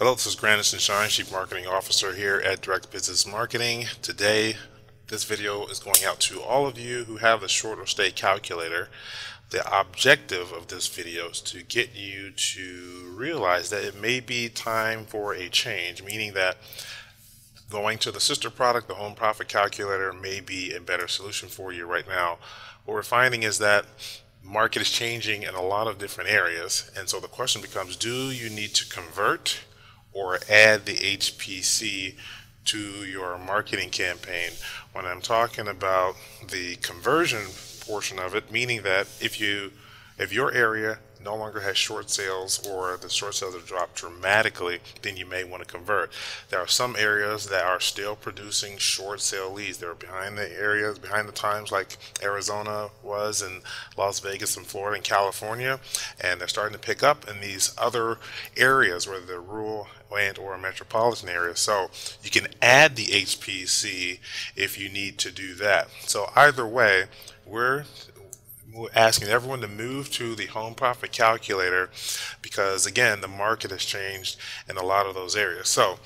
Hello, this is Grandison Shine, Chief Marketing Officer here at Direct Business Marketing. Today, this video is going out to all of you who have the short or stay calculator. The objective of this video is to get you to realize that it may be time for a change, meaning that going to the sister product, the home profit calculator, may be a better solution for you right now. What we're finding is that market is changing in a lot of different areas and so the question becomes do you need to convert or add the HPC to your marketing campaign. When I'm talking about the conversion portion of it, meaning that if you if your area no longer has short sales or the short sales have dropped dramatically, then you may want to convert. There are some areas that are still producing short sale leads. They're behind the areas, behind the times like Arizona was and Las Vegas and Florida and California, and they're starting to pick up in these other areas where the rural and or metropolitan area. So you can add the HPC if you need to do that. So either way, we're asking everyone to move to the home profit calculator because again the market has changed in a lot of those areas. So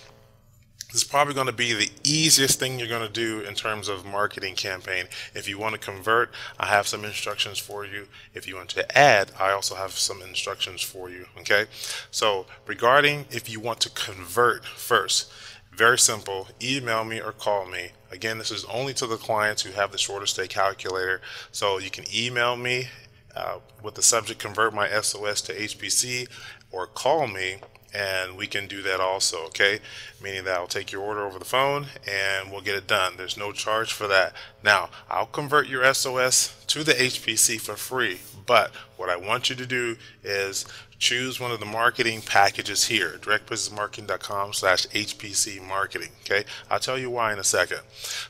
this is probably going to be the easiest thing you're going to do in terms of marketing campaign. If you want to convert I have some instructions for you. If you want to add I also have some instructions for you okay? So regarding if you want to convert first very simple. Email me or call me. Again, this is only to the clients who have the short or stay calculator. So you can email me uh, with the subject convert my SOS to HPC or call me and we can do that also okay? Meaning that I'll take your order over the phone and we'll get it done. There's no charge for that. Now I'll convert your SOS to the HPC for free but what I want you to do is choose one of the marketing packages here directbusinessmarketing.com slash HPC marketing okay? I'll tell you why in a second.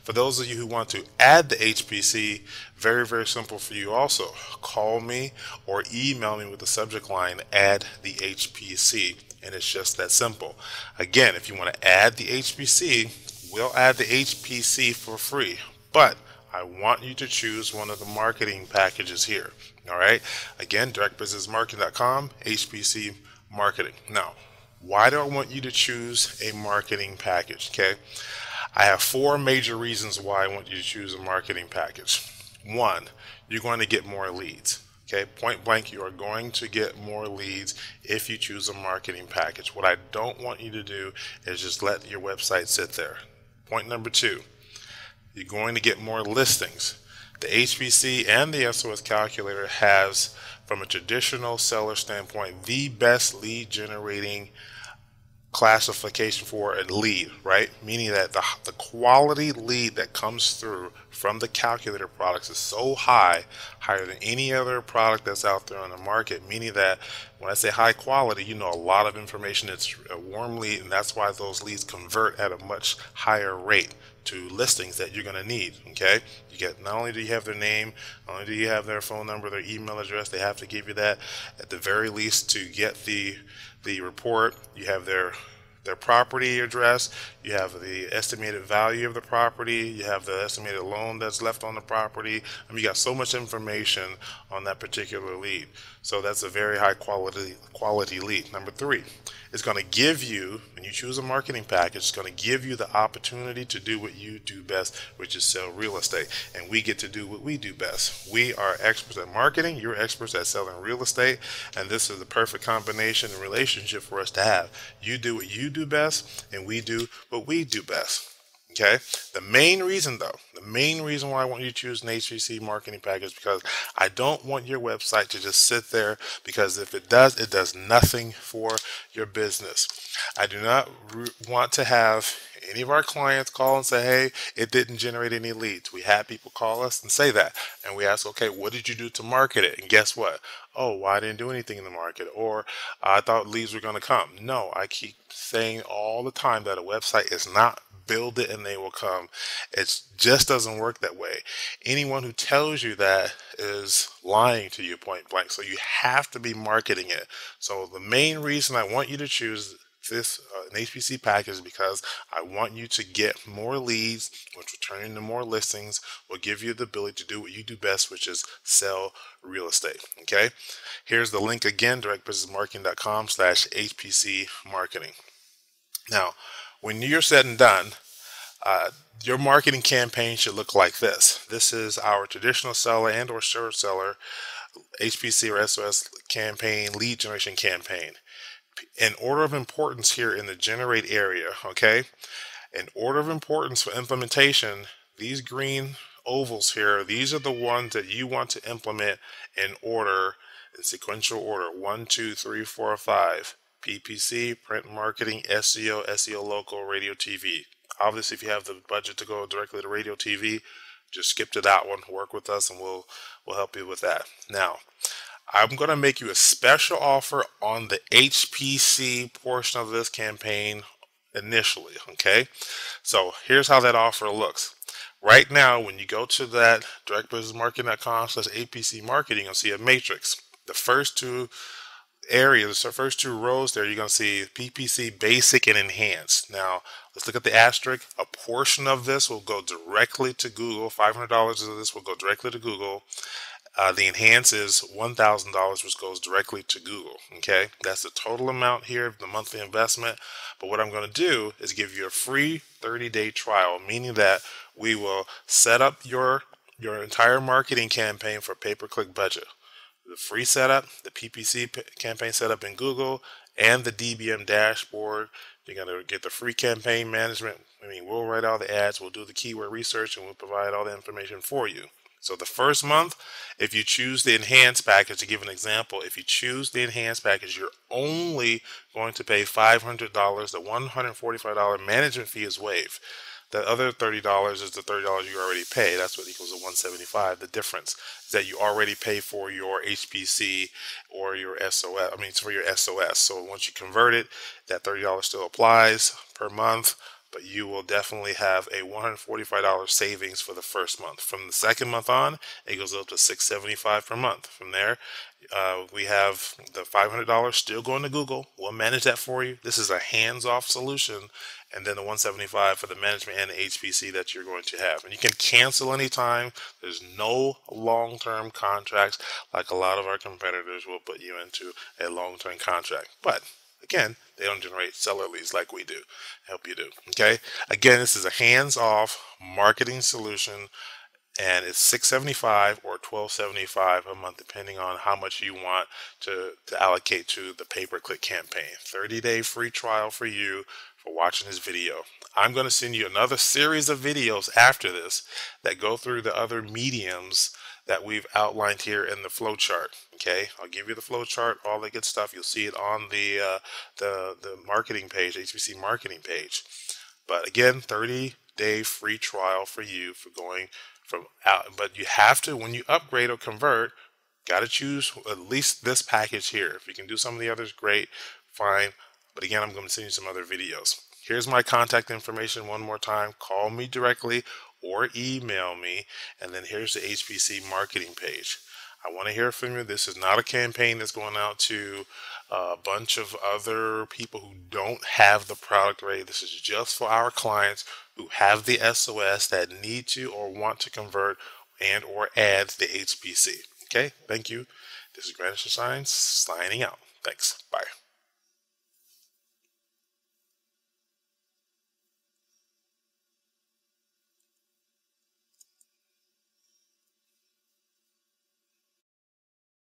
For those of you who want to add the HPC very very simple for you also. Call me or email me with the subject line add the HPC and it's just that simple. Again, if you want to add the HPC, we'll add the HPC for free, but I want you to choose one of the marketing packages here. All right. Again, directbusinessmarketing.com, HPC marketing. Now, why do I want you to choose a marketing package? Okay. I have four major reasons why I want you to choose a marketing package. One, you're going to get more leads. Okay, point blank, you are going to get more leads if you choose a marketing package. What I don't want you to do is just let your website sit there. Point number two, you're going to get more listings. The HPC and the SOS calculator has, from a traditional seller standpoint, the best lead generating classification for a lead, right? Meaning that the, the quality lead that comes through from the calculator products is so high, higher than any other product that's out there on the market. Meaning that when I say high quality, you know a lot of information. It's a uh, warm lead, and that's why those leads convert at a much higher rate to listings that you're going to need. Okay, you get not only do you have their name, not only do you have their phone number, their email address, they have to give you that at the very least to get the the report. You have their their property address, you have the estimated value of the property, you have the estimated loan that's left on the property. I mean, you got so much information on that particular lead. So that's a very high quality quality lead. Number three, it's going to give you, when you choose a marketing package, it's going to give you the opportunity to do what you do best, which is sell real estate. And we get to do what we do best. We are experts at marketing, you're experts at selling real estate, and this is the perfect combination and relationship for us to have. You do what you do best, and we do what we do best. Okay. The main reason, though, the main reason why I want you to choose an marketing package because I don't want your website to just sit there because if it does, it does nothing for your business. I do not want to have any of our clients call and say, hey, it didn't generate any leads. We had people call us and say that. And we ask, okay, what did you do to market it? And guess what? Oh, well, I didn't do anything in the market. Or I thought leads were going to come. No, I keep saying all the time that a website is not build it and they will come. It just doesn't work that way. Anyone who tells you that is lying to you point blank. So you have to be marketing it. So the main reason I want you to choose this uh, an HPC package is because I want you to get more leads, which will turn into more listings, will give you the ability to do what you do best, which is sell real estate. Okay. Here's the link again, directbusinessmarketing.com slash HPC marketing. Now, when you're said and done, uh, your marketing campaign should look like this. This is our traditional seller and or short seller HPC or SOS campaign, lead generation campaign. In order of importance here in the generate area, okay? In order of importance for implementation, these green ovals here, these are the ones that you want to implement in order, in sequential order. One, two, three, four, five. PPC, print marketing, SEO, SEO local, radio, TV. Obviously, if you have the budget to go directly to radio, TV, just skip to that one. Work with us, and we'll we'll help you with that. Now, I'm going to make you a special offer on the HPC portion of this campaign initially. Okay, so here's how that offer looks. Right now, when you go to that directbusinessmarketing.com slash HPC marketing, you'll see a matrix. The first two areas, the first two rows there, you're going to see PPC basic and enhanced. Now, let's look at the asterisk. A portion of this will go directly to Google. $500 of this will go directly to Google. Uh, the enhance is $1,000, which goes directly to Google. Okay, that's the total amount here, of the monthly investment. But what I'm going to do is give you a free 30 day trial, meaning that we will set up your your entire marketing campaign for pay per click budget the free setup, the PPC campaign setup in Google, and the DBM dashboard. You're going to get the free campaign management. I mean, we'll write all the ads, we'll do the keyword research, and we'll provide all the information for you. So the first month, if you choose the enhanced package, to give an example, if you choose the enhanced package, you're only going to pay $500. The $145 management fee is waived. The other thirty dollars is the thirty dollars you already pay. That's what equals the one seventy five. The difference is that you already pay for your HPC or your SOS. I mean, it's for your SOS. So once you convert it, that thirty dollars still applies per month but you will definitely have a $145 savings for the first month. From the second month on, it goes up to 675 per month. From there, uh, we have the $500 still going to Google. We'll manage that for you. This is a hands-off solution, and then the 175 for the management and the HPC that you're going to have. And you can cancel anytime. There's no long-term contracts like a lot of our competitors will put you into a long-term contract. But Again, they don't generate seller leads like we do, help you do. Okay. Again, this is a hands-off marketing solution and it's 675 or 1275 a month depending on how much you want to, to allocate to the pay-per-click campaign 30 day free trial for you for watching this video i'm going to send you another series of videos after this that go through the other mediums that we've outlined here in the flow chart. Okay, I'll give you the flow chart, all the good stuff. You'll see it on the uh, the the marketing page, HPC marketing page. But again, 30 day free trial for you for going from out. But you have to when you upgrade or convert, got to choose at least this package here. If you can do some of the others, great, fine. But again, I'm going to send you some other videos. Here's my contact information one more time. Call me directly or email me. And then here's the HPC marketing page. I want to hear from you. This is not a campaign that's going out to a bunch of other people who don't have the product ready. This is just for our clients who have the SOS that need to or want to convert and or add the HPC. Okay, thank you. This is Granish Designs signing out. Thanks. Bye.